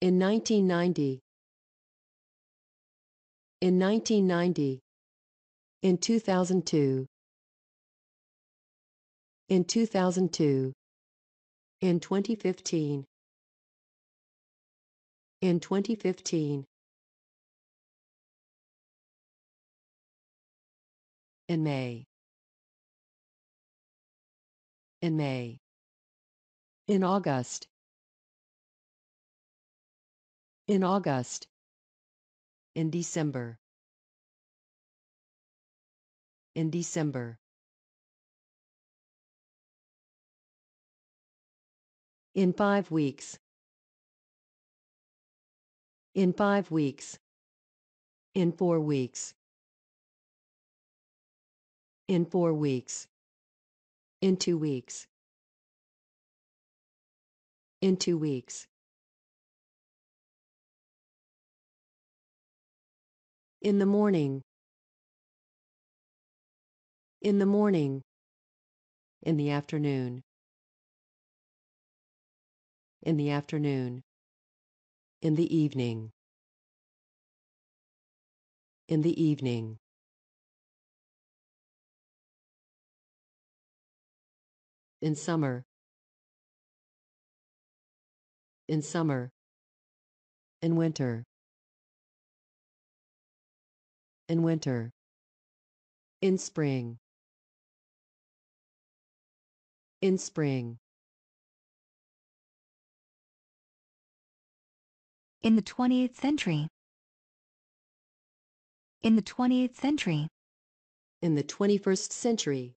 In 1990. In 1990. In 2002. In 2002. In 2015. In 2015. In May. In May. In August. In August. In December. In December. In five weeks. In five weeks. In four weeks. In four weeks. In two weeks. In two weeks. In the morning. In the morning. In the afternoon. In the afternoon. In the evening. In the evening. In summer. In summer. In winter. In winter. In spring. In spring. In the 20th century. In the 20th century. In the 21st century.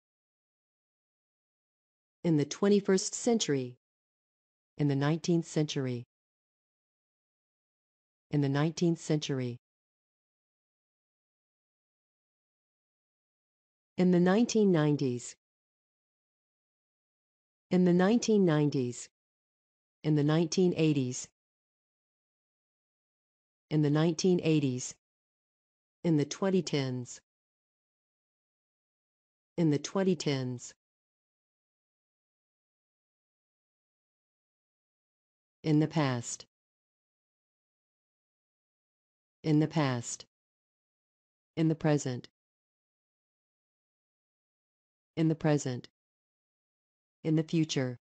In the 21st century. In the 19th century. In the 19th century. In the 1990s. In the 1990s. In the 1980s. In the 1980s. In the 2010s. In the 2010s. In the past. In the past. In the present. In the present. In the future.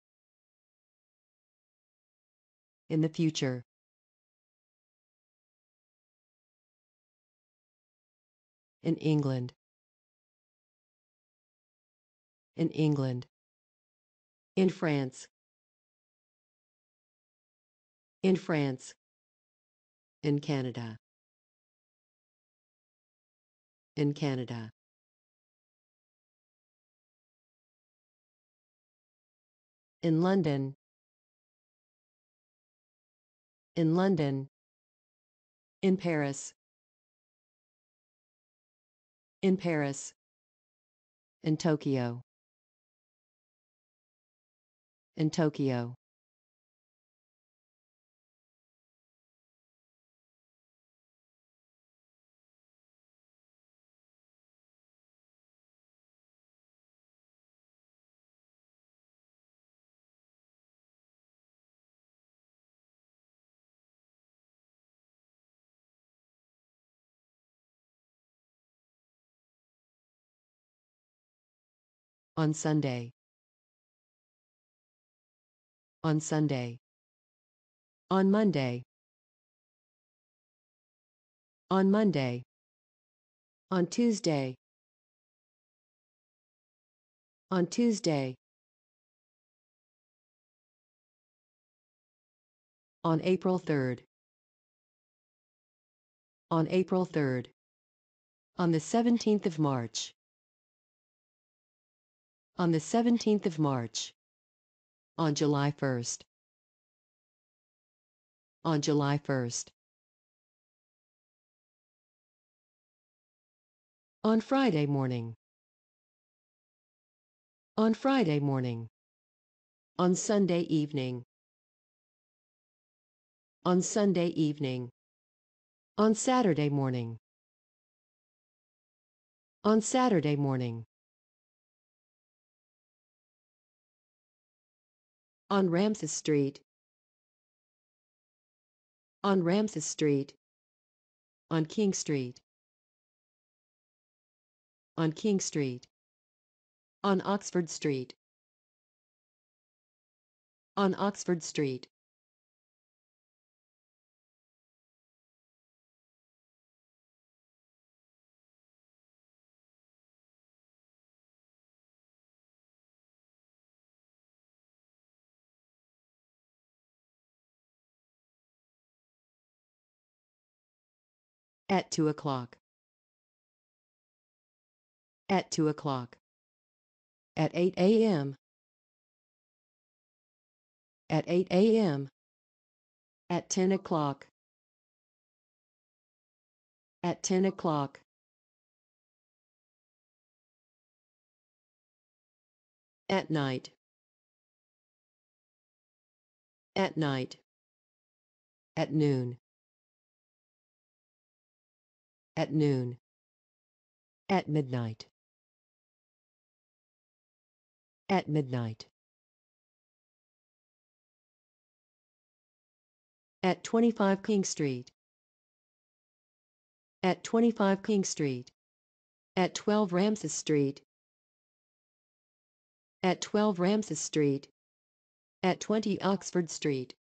In the future. In England. In England. In France. In France. In Canada. In Canada. In London. In London. In Paris. In Paris. In Tokyo. In Tokyo. On Sunday. On Sunday. On Monday. On Monday. On Tuesday. On Tuesday. On April 3rd. On April 3rd. On the 17th of March. On the 17th of March. On July 1st. On July 1st. On Friday morning. On Friday morning. On Sunday evening. On Sunday evening. On Saturday morning. On Saturday morning. On Ramses Street. On Ramses Street. On King Street. On King Street. On Oxford Street. On Oxford Street. At two o'clock. At two o'clock. At eight a.m. At eight a.m. At ten o'clock. At ten o'clock. At night. At night. At noon. At noon. At midnight. At midnight. At 25 King Street. At 25 King Street. At 12 Ramses Street. At 12 Ramses Street. At 20 Oxford Street.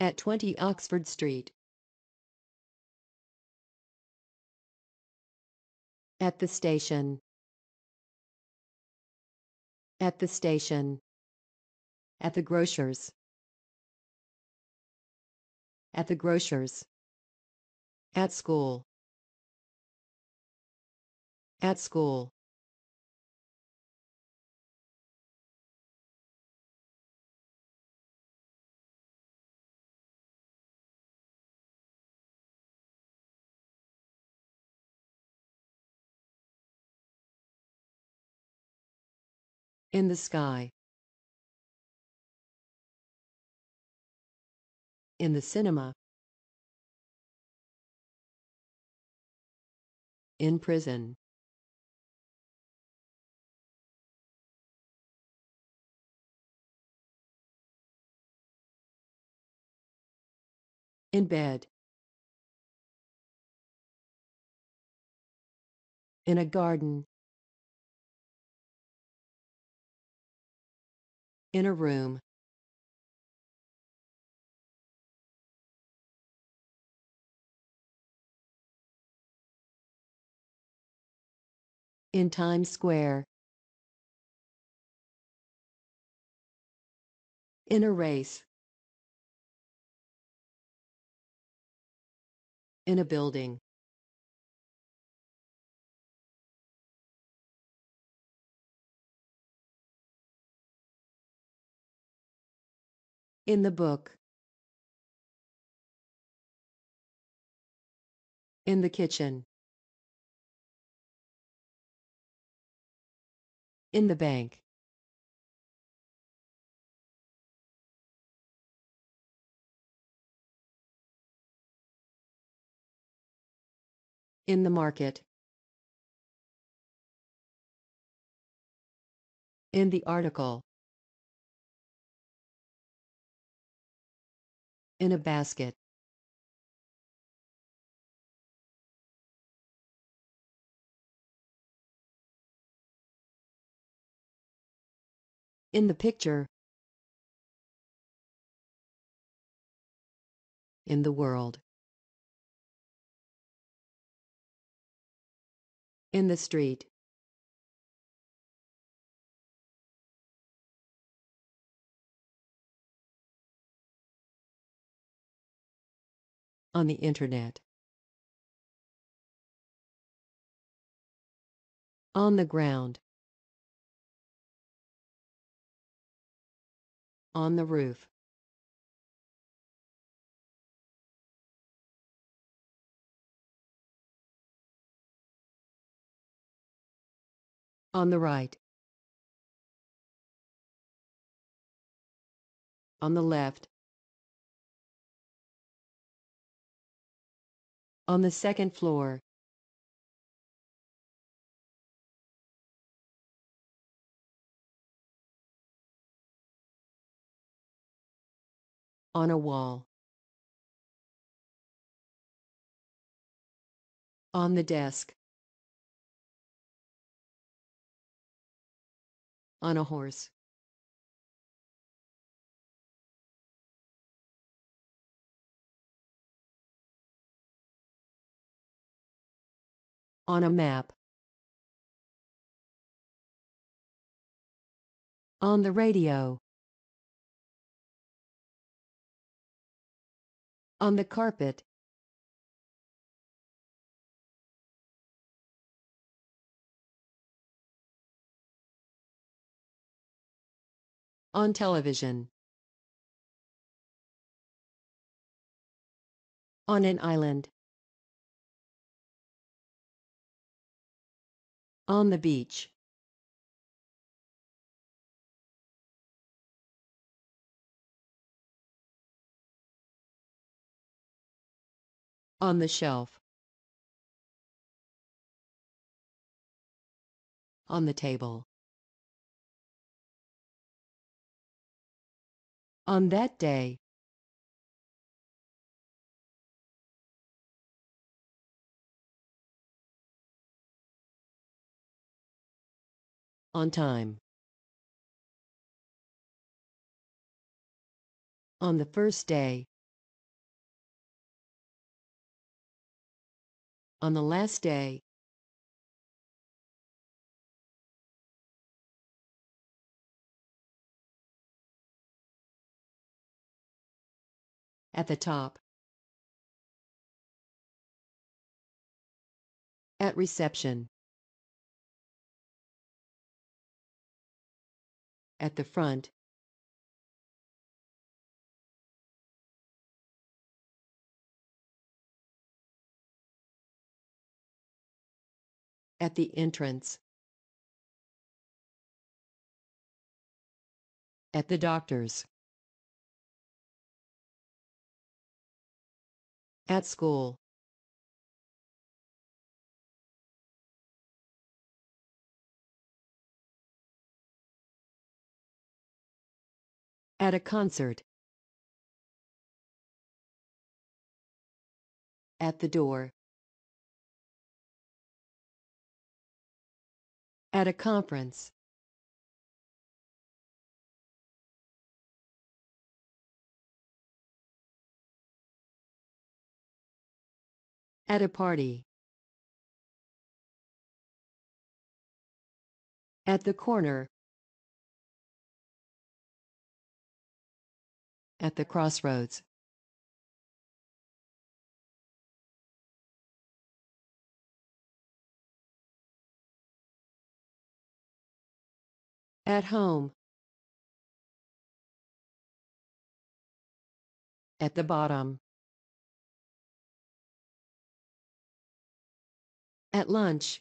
At 20 Oxford Street. At the station. At the station. At the grocer's. At the grocer's. At school. At school. In the sky. In the cinema. In prison. In bed. In a garden. In a room. In Times Square. In a race. In a building. In the book. In the kitchen. In the bank. In the market. In the article. In a basket. In the picture. In the world. In the street. On the Internet. On the ground. On the roof. On the right. On the left. on the second floor. on a wall. On the desk. On a horse. On a map. On the radio. On the carpet. On television. On an island. On the beach. On the shelf. On the table. On that day. On time. On the first day. On the last day. At the top. At reception. At the front. At the entrance. At the doctor's. At school. At a concert. At the door. At a conference. At a party. At the corner. At the crossroads. At home. At the bottom. At lunch.